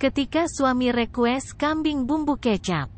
Ketika suami request kambing bumbu kecap.